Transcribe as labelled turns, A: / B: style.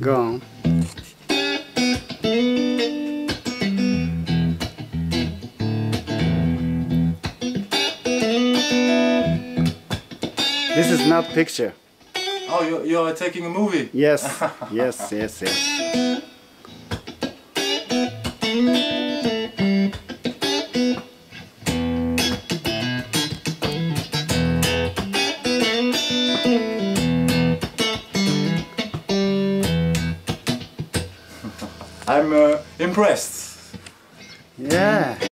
A: Go on. This is not picture.
B: Oh, you're, you're taking a movie?
A: Yes, yes, yes, yes.
B: I'm uh, impressed.
A: Yeah.